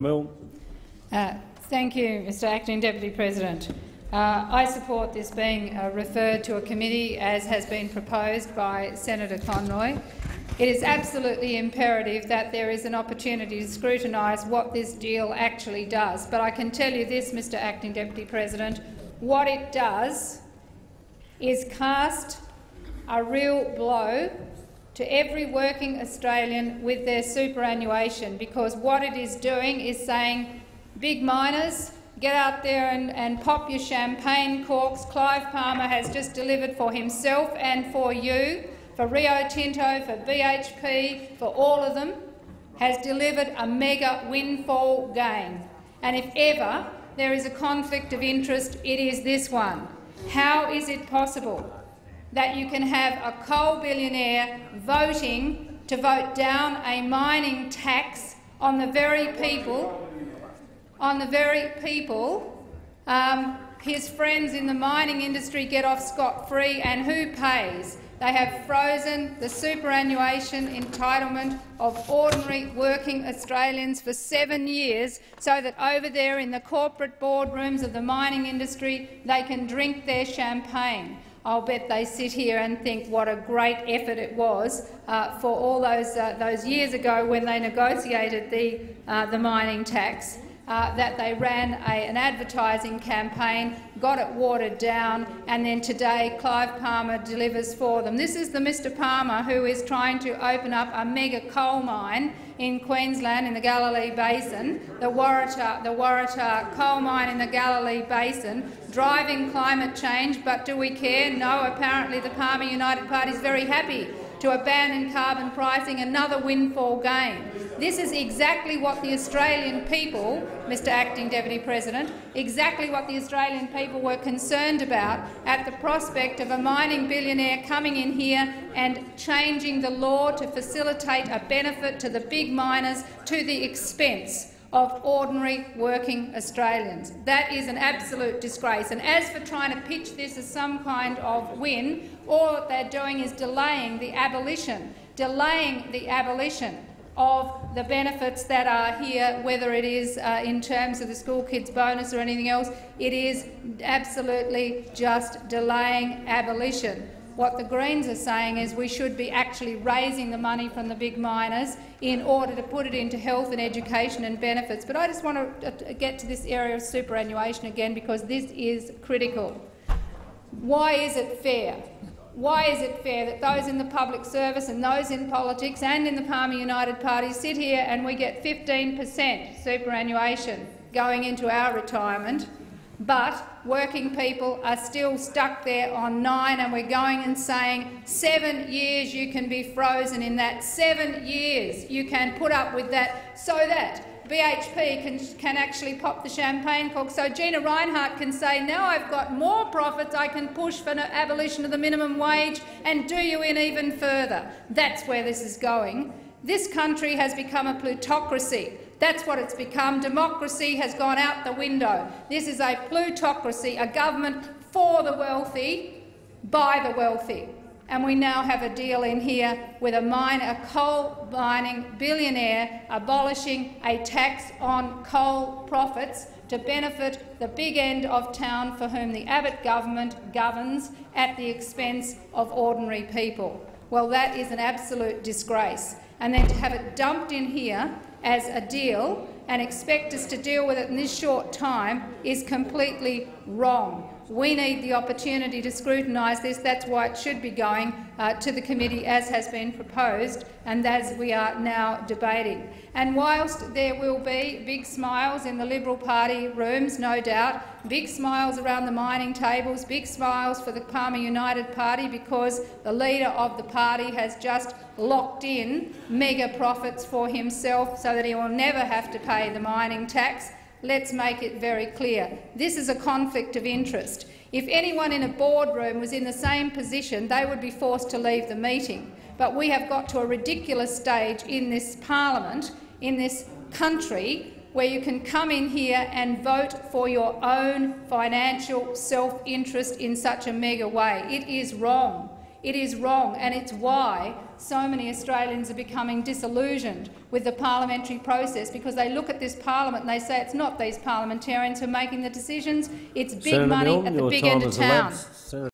Mill. Uh, thank you, Mr Acting Deputy President. Uh, I support this being uh, referred to a committee as has been proposed by Senator Conroy. It is absolutely imperative that there is an opportunity to scrutinise what this deal actually does. But I can tell you this, Mr Acting Deputy President, what it does is cast a real blow to every working Australian with their superannuation, because what it is doing is saying, big miners, get out there and, and pop your champagne corks. Clive Palmer has just delivered for himself and for you, for Rio Tinto, for BHP, for all of them, has delivered a mega windfall gain. And if ever there is a conflict of interest, it is this one. How is it possible that you can have a coal billionaire voting to vote down a mining tax on the very people, on the very people um, his friends in the mining industry get off scot-free, and who pays? They have frozen the superannuation entitlement of ordinary working Australians for seven years so that over there in the corporate boardrooms of the mining industry they can drink their champagne. I'll bet they sit here and think what a great effort it was uh, for all those, uh, those years ago when they negotiated the, uh, the mining tax. Uh, that they ran a, an advertising campaign, got it watered down, and then today Clive Palmer delivers for them. This is the Mr Palmer who is trying to open up a mega coal mine in Queensland in the Galilee Basin, the Waratah, the Waratah coal mine in the Galilee Basin, driving climate change. But do we care? No, apparently the Palmer United Party is very happy to abandon carbon pricing, another windfall gain. This is exactly what the Australian people, Mr Acting Deputy President, exactly what the Australian people were concerned about at the prospect of a mining billionaire coming in here and changing the law to facilitate a benefit to the big miners to the expense of ordinary working Australians. That is an absolute disgrace. And as for trying to pitch this as some kind of win, all they're doing is delaying the abolition, delaying the abolition of the benefits that are here, whether it is uh, in terms of the school kids bonus or anything else. It is absolutely just delaying abolition. What the Greens are saying is we should be actually raising the money from the big miners in order to put it into health and education and benefits. But I just want to uh, get to this area of superannuation again because this is critical. Why is it fair? Why is it fair that those in the public service and those in politics and in the Palmer United Party sit here and we get 15 per cent superannuation going into our retirement but working people are still stuck there on nine, and we're going and saying seven years you can be frozen in that. Seven years you can put up with that so that BHP can, can actually pop the champagne cork. So Gina Rinehart can say, now I've got more profits, I can push for an abolition of the minimum wage and do you in even further. That's where this is going. This country has become a plutocracy. That's what it's become. Democracy has gone out the window. This is a plutocracy, a government for the wealthy, by the wealthy. And we now have a deal in here with a, mine, a coal mining billionaire abolishing a tax on coal profits to benefit the big end of town for whom the Abbott government governs at the expense of ordinary people. Well, that is an absolute disgrace. And then to have it dumped in here as a deal and expect us to deal with it in this short time is completely wrong. We need the opportunity to scrutinise this. That's why it should be going uh, to the committee as has been proposed and as we are now debating. And whilst there will be big smiles in the Liberal Party rooms, no doubt, big smiles around the mining tables, big smiles for the Palmer United Party because the leader of the party has just locked in mega profits for himself so that he will never have to pay the mining tax, let's make it very clear. This is a conflict of interest. If anyone in a boardroom was in the same position, they would be forced to leave the meeting. But we have got to a ridiculous stage in this parliament, in this country, where you can come in here and vote for your own financial self-interest in such a mega way. It is wrong. It is wrong, and it's why so many Australians are becoming disillusioned with the parliamentary process because they look at this parliament and they say it's not these parliamentarians who are making the decisions, it's big Senator money Milne, at the big end of town.